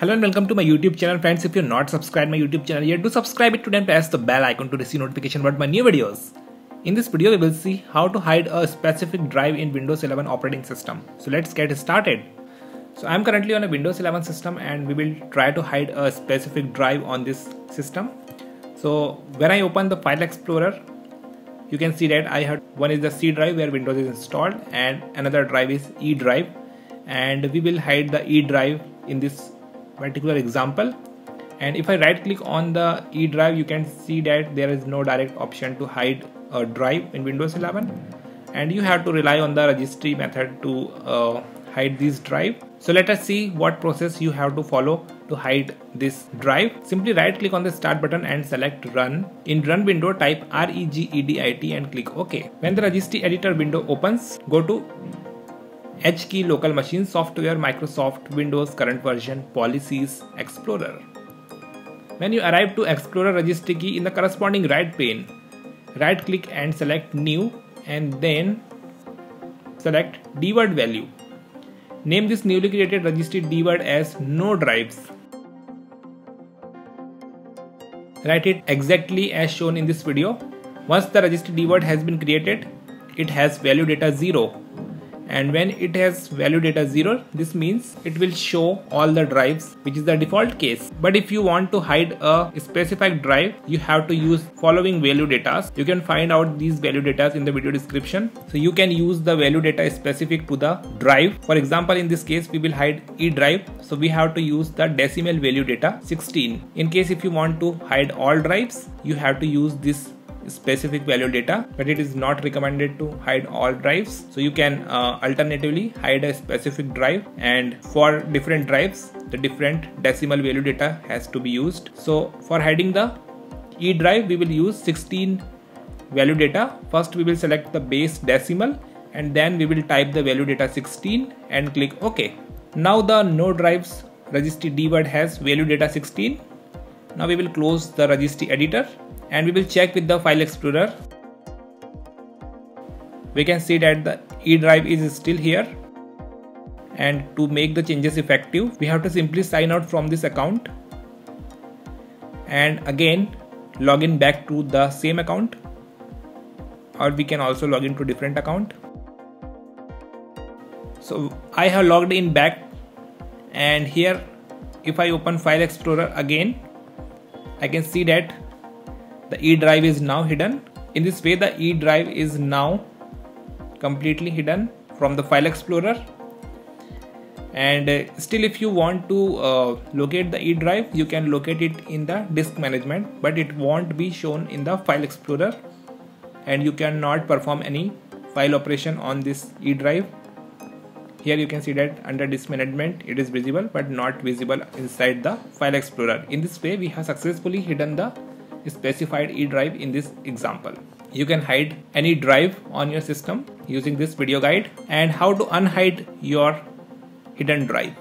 Hello and welcome to my YouTube channel friends. If you're not subscribed my YouTube channel yet, do subscribe it today and press the bell icon to receive notification about my new videos. In this video, we will see how to hide a specific drive in Windows 11 operating system. So let's get started. So I'm currently on a Windows 11 system and we will try to hide a specific drive on this system. So when I open the file explorer, you can see that I have one is the C drive where Windows is installed and another drive is E drive and we will hide the E drive in this particular example. And if I right click on the E drive you can see that there is no direct option to hide a drive in Windows 11 and you have to rely on the registry method to uh, hide this drive. So let us see what process you have to follow to hide this drive. Simply right click on the start button and select run. In run window type regedit and click ok. When the registry editor window opens go to H key local machine software Microsoft Windows current version policies explorer. When you arrive to explorer registry key in the corresponding right pane, right click and select new and then select dword value. Name this newly created registry dword as no drives. Write it exactly as shown in this video. Once the registry dword has been created, it has value data 0 and when it has value data 0 this means it will show all the drives which is the default case. But if you want to hide a specific drive you have to use following value data. You can find out these value data in the video description. So you can use the value data specific to the drive. For example in this case we will hide e drive. So we have to use the decimal value data 16 in case if you want to hide all drives you have to use this specific value data but it is not recommended to hide all drives. So you can uh, alternatively hide a specific drive and for different drives the different decimal value data has to be used. So for hiding the e drive we will use 16 value data. First we will select the base decimal and then we will type the value data 16 and click ok. Now the no drives registry dword has value data 16 now we will close the registry editor and we will check with the file explorer. We can see that the E drive is still here. And to make the changes effective we have to simply sign out from this account. And again log in back to the same account. Or we can also log into different account. So I have logged in back. And here if I open file explorer again I can see that the E drive is now hidden. In this way the E drive is now completely hidden from the file explorer. And uh, still if you want to uh, locate the E drive you can locate it in the disk management but it won't be shown in the file explorer. And you cannot perform any file operation on this E drive here you can see that under disk management it is visible but not visible inside the file explorer. In this way we have successfully hidden the specified E drive in this example. You can hide any drive on your system using this video guide and how to unhide your hidden drive.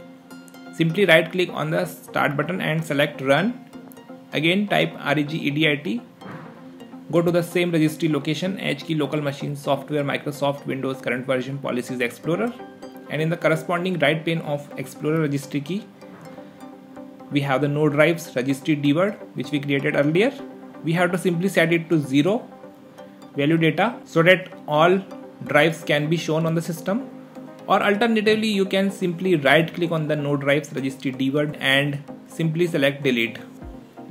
Simply right click on the start button and select run. Again type regedit. Go to the same registry location H local machine software Microsoft Windows current version policies explorer and in the corresponding right pane of explorer registry key we have the no drives registry dword which we created earlier we have to simply set it to 0 value data so that all drives can be shown on the system. Or alternatively you can simply right click on the no drives registry dword and simply select delete.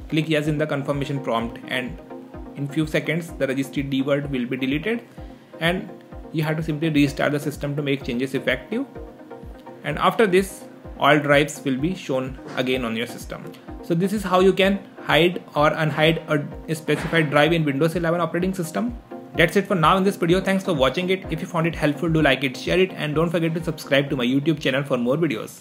Click yes in the confirmation prompt and in few seconds the registry dword will be deleted. And you have to simply restart the system to make changes effective. And after this all drives will be shown again on your system so this is how you can hide or unhide a specified drive in Windows 11 operating system. That's it for now in this video. Thanks for watching it. If you found it helpful, do like it, share it and don't forget to subscribe to my YouTube channel for more videos.